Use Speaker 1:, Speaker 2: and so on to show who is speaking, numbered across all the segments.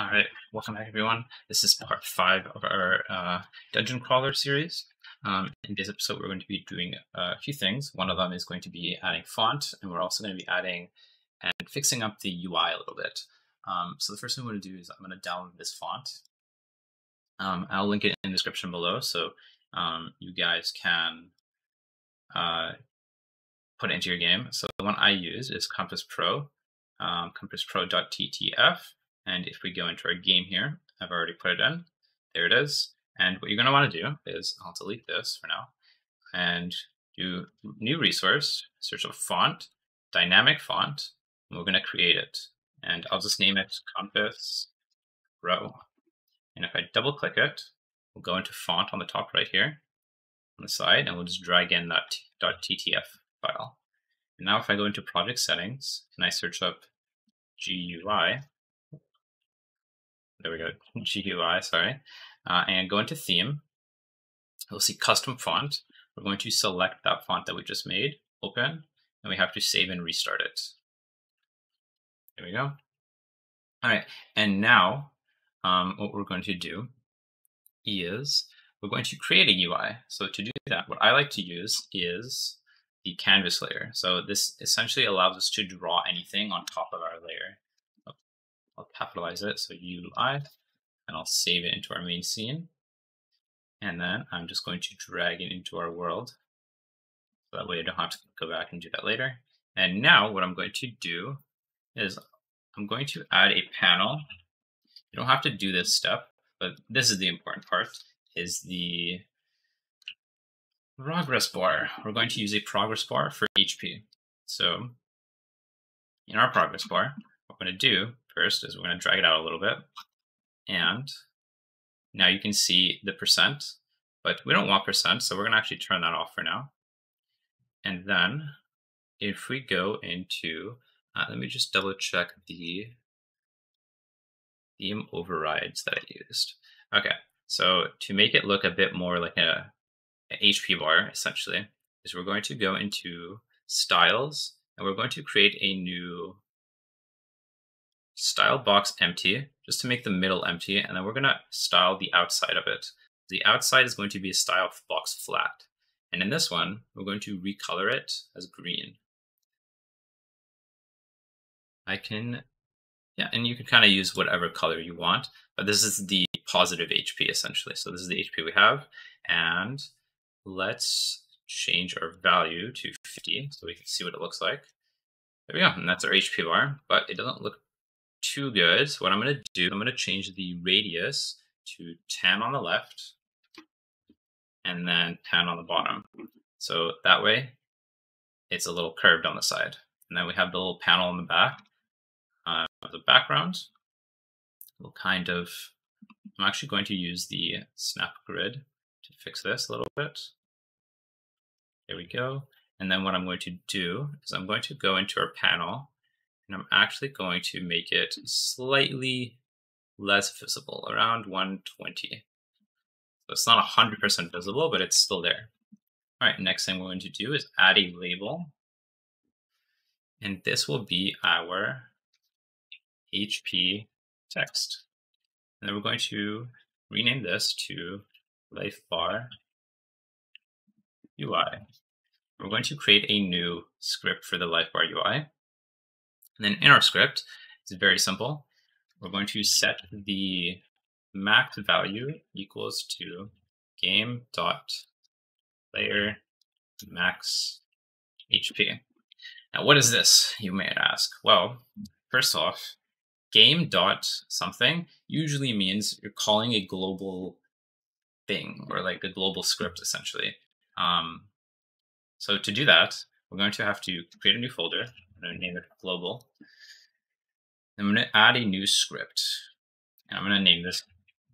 Speaker 1: All right, welcome back, everyone. This is part five of our uh, dungeon crawler series. Um, in this episode, we're going to be doing a few things. One of them is going to be adding font, and we're also going to be adding and fixing up the UI a little bit. Um, so the first thing I'm going to do is I'm going to download this font. Um, I'll link it in the description below, so um, you guys can uh, put it into your game. So the one I use is Compass Pro, um, compasspro.ttf and if we go into our game here, I've already put it in. There it is. And what you're going to want to do is, I'll delete this for now, and do new resource, search a font, dynamic font, and we're going to create it. And I'll just name it Compass Pro. And if I double click it, we'll go into font on the top right here on the side, and we'll just drag in that .ttf file. And now if I go into project settings and I search up GUI, there we go, GUI, sorry, uh, and go into theme. You'll see custom font. We're going to select that font that we just made, open, and we have to save and restart it. There we go. All right, and now um, what we're going to do is we're going to create a UI. So to do that, what I like to use is the canvas layer. So this essentially allows us to draw anything on top of our layer. I'll capitalize it, so UI, and I'll save it into our main scene. And then I'm just going to drag it into our world. So that way I don't have to go back and do that later. And now what I'm going to do is I'm going to add a panel. You don't have to do this step, but this is the important part, is the progress bar. We're going to use a progress bar for HP. So in our progress bar, what we're going to do first is we're going to drag it out a little bit. And now you can see the percent, but we don't want percent, so we're going to actually turn that off for now. And then if we go into, uh, let me just double check the theme overrides that I used. Okay, so to make it look a bit more like a, a HP bar, essentially, is we're going to go into styles and we're going to create a new style box empty, just to make the middle empty, and then we're gonna style the outside of it. The outside is going to be a style box flat. And in this one, we're going to recolor it as green. I can, yeah, and you can kind of use whatever color you want, but this is the positive HP essentially. So this is the HP we have. And let's change our value to 50 so we can see what it looks like. There we go, and that's our HP bar, but it doesn't look too good. What I'm going to do, I'm going to change the radius to 10 on the left and then 10 on the bottom. So that way it's a little curved on the side. And then we have the little panel in the back uh, of the background. We'll kind of, I'm actually going to use the snap grid to fix this a little bit. There we go. And then what I'm going to do is I'm going to go into our panel and I'm actually going to make it slightly less visible, around 120. So it's not 100% visible, but it's still there. All right, next thing we're going to do is add a label. And this will be our HP text. And then we're going to rename this to LifeBar UI. We're going to create a new script for the LifeBar UI. And then in our script, it's very simple. We're going to set the max value equals to game dot player max HP. Now, what is this, you may ask? Well, first off, game dot something usually means you're calling a global thing or like a global script essentially. Um, so to do that, we're going to have to create a new folder. I'm going to name it global. I'm going to add a new script. And I'm going to name this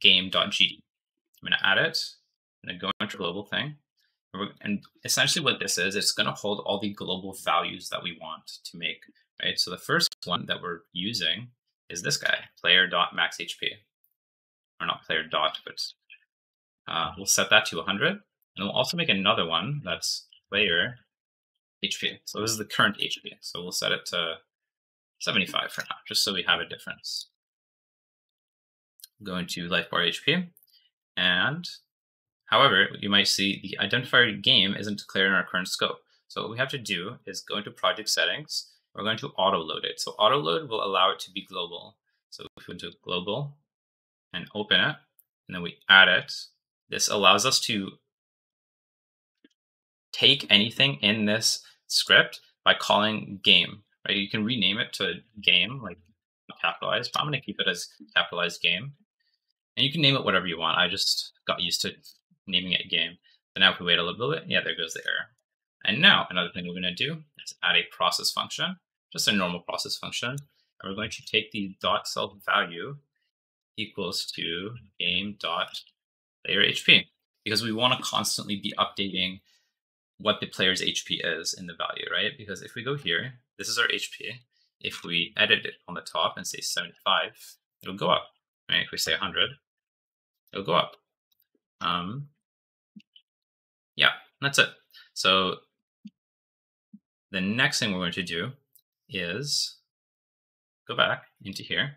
Speaker 1: game.gd. I'm going to add it. I'm going to go into global thing. And essentially what this is, it's going to hold all the global values that we want to make, right? So the first one that we're using is this guy, player.maxhp. Or not player dot, but uh, we'll set that to 100. And we'll also make another one that's player HP. So this is the current HP. So we'll set it to 75 for now, just so we have a difference. go into life bar HP, and however, you might see the identifier game isn't declared in our current scope. So what we have to do is go into project settings. We're going to auto load it. So auto load will allow it to be global. So if we go to global and open it, and then we add it, this allows us to take anything in this script by calling game, right? You can rename it to game, like capitalized, but I'm going to keep it as capitalized game. And you can name it whatever you want. I just got used to naming it game. So now if we wait a little bit, yeah, there goes the error. And now another thing we're going to do is add a process function, just a normal process function. And we're going to take the dot self value equals to game dot player HP because we want to constantly be updating what the player's HP is in the value, right? Because if we go here, this is our HP. If we edit it on the top and say 75, it'll go up. Right? If we say 100, it'll go up. Um, yeah, that's it. So the next thing we're going to do is go back into here.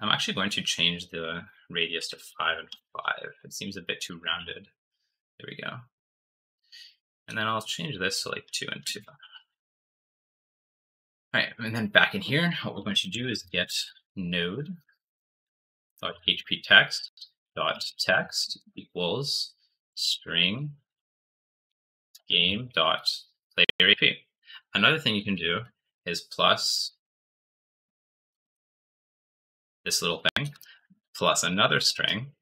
Speaker 1: I'm actually going to change the radius to 5 and 5. It seems a bit too rounded. There we go. And then I'll change this to like 2 and 2. All right, and then back in here, what we're going to do is get node dot hp text dot text equals string game dot player HP. Another thing you can do is plus this little thing plus another string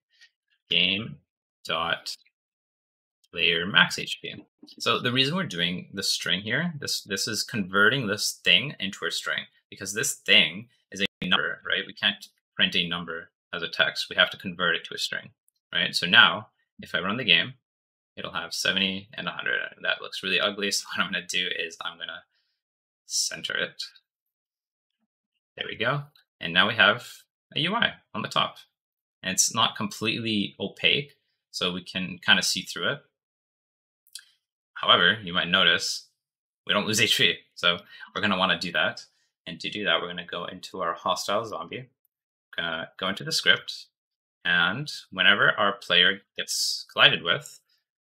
Speaker 1: game dot player max HP. So the reason we're doing the string here, this this is converting this thing into a string because this thing is a number, right? We can't print a number as a text. We have to convert it to a string, right? So now if I run the game, it'll have 70 and 100. That looks really ugly. So what I'm going to do is I'm going to center it. There we go. And now we have a UI on the top. And it's not completely opaque, so we can kind of see through it. However, you might notice we don't lose HP. So we're going to want to do that. And to do that, we're going to go into our hostile zombie. To go into the script. And whenever our player gets collided with,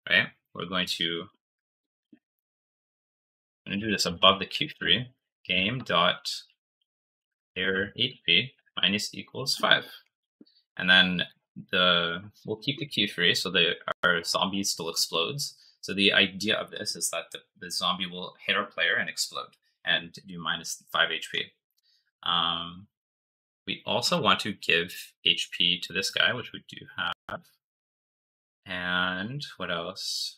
Speaker 1: right, we're going to, I'm going to do this above the queue_free game dot player HP minus equals 5. And then the we'll keep the queue_free so that our zombie still explodes. So the idea of this is that the, the zombie will hit our player and explode and do minus 5 HP. Um, we also want to give HP to this guy, which we do have. And what else?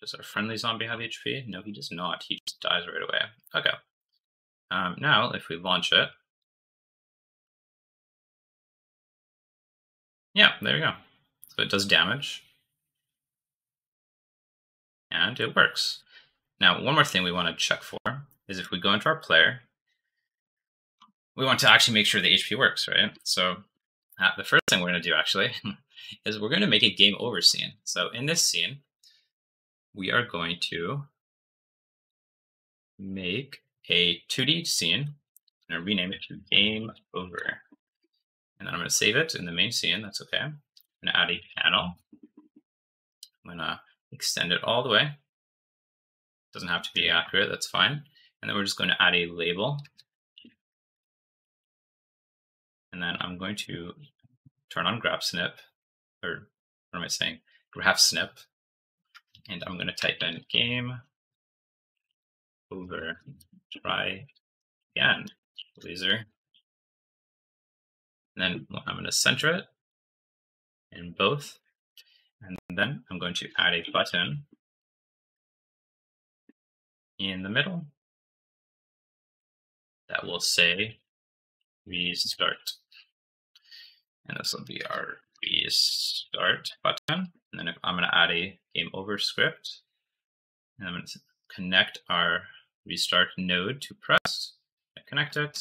Speaker 1: Does our friendly zombie have HP? No, he does not. He just dies right away. Okay. Um, now, if we launch it, yeah, there we go. So it does damage and it works. Now, one more thing we want to check for is if we go into our player, we want to actually make sure the HP works, right? So uh, the first thing we're going to do actually is we're going to make a game over scene. So in this scene, we are going to make a 2D scene and rename it to game over. And then I'm going to save it in the main scene. That's okay. I'm going to add a panel. I'm going to extend it all the way. Doesn't have to be accurate, that's fine. And then we're just going to add a label. And then I'm going to turn on graph snip, or what am I saying? Graph snip. And I'm going to type in game over try again, laser. And then I'm going to center it in both. And then I'm going to add a button in the middle that will say restart. And this will be our restart button. And then I'm going to add a game over script. And I'm going to connect our restart node to press, connect it.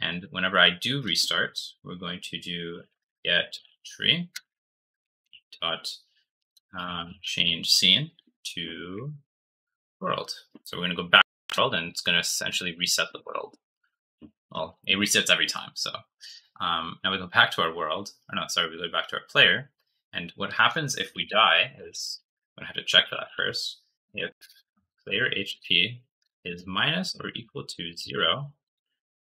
Speaker 1: And whenever I do restart, we're going to do get tree dot um, change scene to world. So we're going to go back to world and it's going to essentially reset the world. Well, it resets every time. So Um, now we go back to our world. Or no, sorry, we go back to our player. And what happens if we die is, I'm going to have to check for that first. If player HP is minus or equal to zero,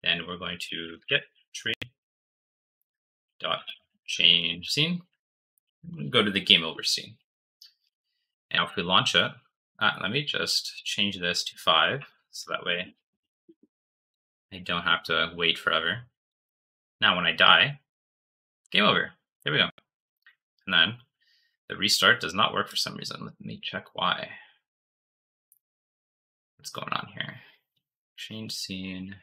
Speaker 1: then we're going to get tree dot change scene. Go to the game over scene. Now if we launch it, uh, let me just change this to five, so that way I don't have to wait forever. Now when I die, game over. Here we go. And then the restart does not work for some reason. Let me check why. What's going on here? Change scene.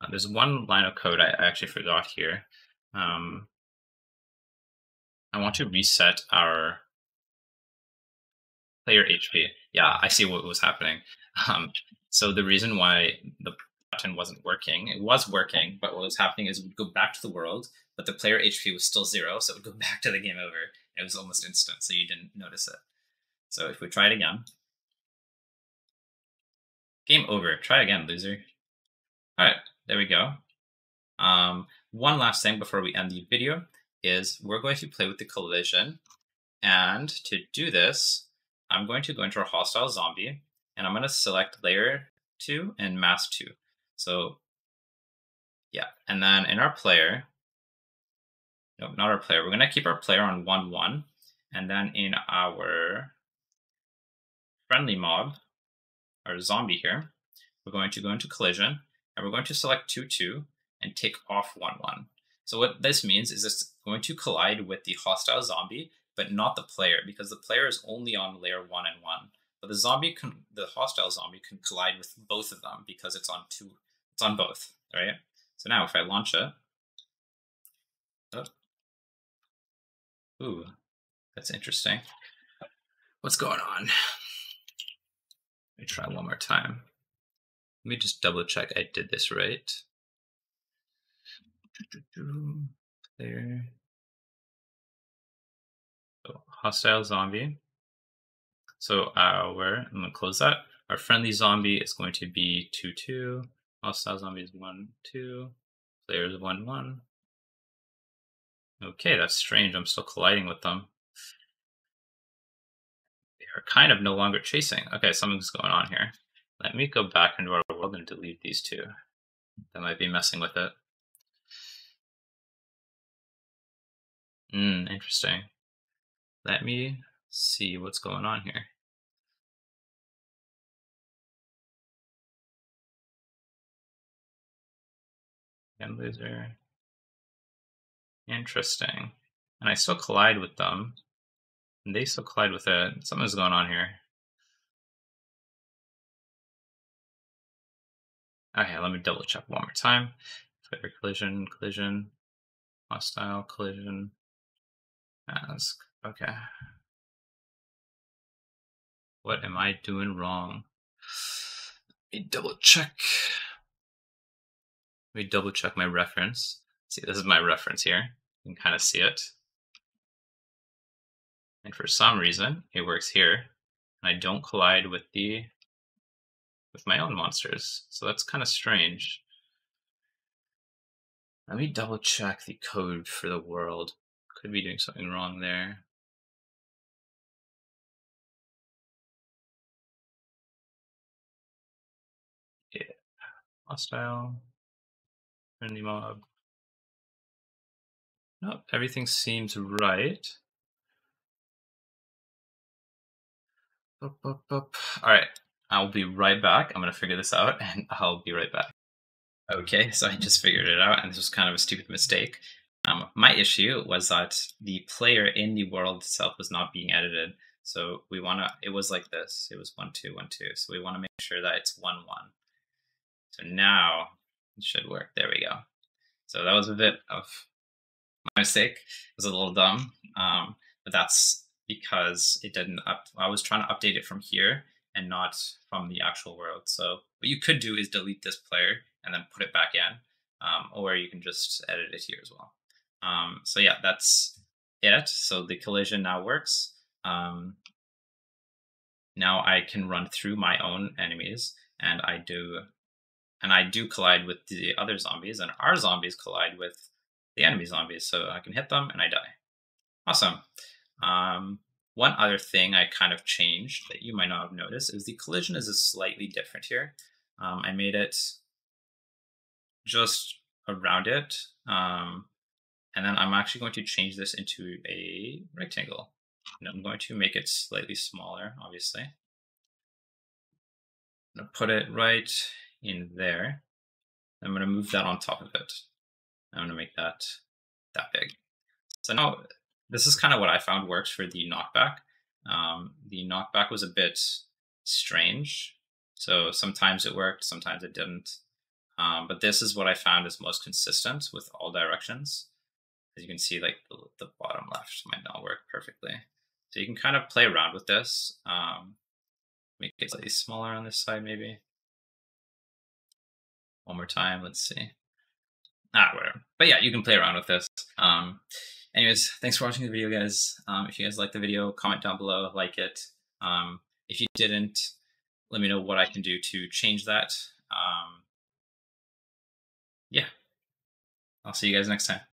Speaker 1: Uh, there's one line of code I actually forgot here. Um, I want to reset our player HP. Yeah, I see what was happening. Um, so the reason why the button wasn't working, it was working, but what was happening is it would go back to the world, but the player HP was still zero, so it would go back to the game over. It was almost instant, so you didn't notice it. So if we try it again, game over. Try again, loser. All right, there we go. Um, one last thing before we end the video is we're going to play with the collision. And to do this, I'm going to go into our hostile zombie and I'm going to select layer 2 and mask 2. So yeah, and then in our player, no, not our player, we're going to keep our player on 1 1. And then in our friendly mob, our zombie here, we're going to go into collision and we're going to select 2 2 and take off 1 1. So what this means is it's going to collide with the hostile zombie, but not the player, because the player is only on layer 1 and 1. But the zombie can, the hostile zombie can collide with both of them because it's on two, it's on both, right? So now if I launch it, oh, ooh, that's interesting. What's going on? Let me try one more time. Let me just double check I did this right. There. So hostile zombie. So uh, our, I'm gonna close that. Our friendly zombie is going to be 2 2. Hostile zombie is 1 2. Player is 1 1. Okay, that's strange. I'm still colliding with them. They are kind of no longer chasing. Okay, something's going on here. Let me go back into our world and delete these two. That might be messing with it. Hmm, interesting. Let me see what's going on here. Again, loser. Interesting. And I still collide with them. And they still collide with it. Something's going on here. Okay, let me double check one more time. Collision, collision, hostile collision, mask. Okay. What am I doing wrong? Let me double check. Let me double check my reference. See, this is my reference here. You can kind of see it. And for some reason, it works here. And I don't collide with the with my own monsters. So that's kind of strange. Let me double check the code for the world. Could be doing something wrong there. Yeah. Hostile. Friendly mob. Nope, everything seems right. Up, up, up. All right, I'll be right back. I'm going to figure this out and I'll be right back. Okay, so I just figured it out and this was kind of a stupid mistake. Um, my issue was that the player in the world itself was not being edited. So we want to, it was like this. It was one, two, one, two. So we want to make sure that it's one, one. So now it should work. There we go. So that was a bit of my mistake. It was a little dumb, um, but that's because it didn't up, I was trying to update it from here and not from the actual world. So what you could do is delete this player and then put it back in, um, or you can just edit it here as well. Um, so yeah, that's it. So the collision now works. Um, now I can run through my own enemies and I do and I do collide with the other zombies, and our zombies collide with the enemy zombies. So I can hit them and I die. Awesome. Um, one other thing I kind of changed that you might not have noticed is the collision is slightly different here. Um, I made it just around it. Um, and then I'm actually going to change this into a rectangle. And I'm going to make it slightly smaller, obviously. I'm going to put it right in there. I'm going to move that on top of it. I'm going to make that that big. So now this is kind of what I found works for the knockback. Um, the knockback was a bit strange. So sometimes it worked, sometimes it didn't. Um, but this is what I found is most consistent with all directions. As you can see, like the, the bottom left might not work perfectly. So you can kind of play around with this. Um, make it slightly smaller on this side, maybe. One more time, let's see. Ah, whatever. But yeah, you can play around with this. Um, anyways, thanks for watching the video, guys. Um, if you guys liked the video, comment down below, like it. Um, if you didn't, let me know what I can do to change that. Um, yeah, I'll see you guys next time.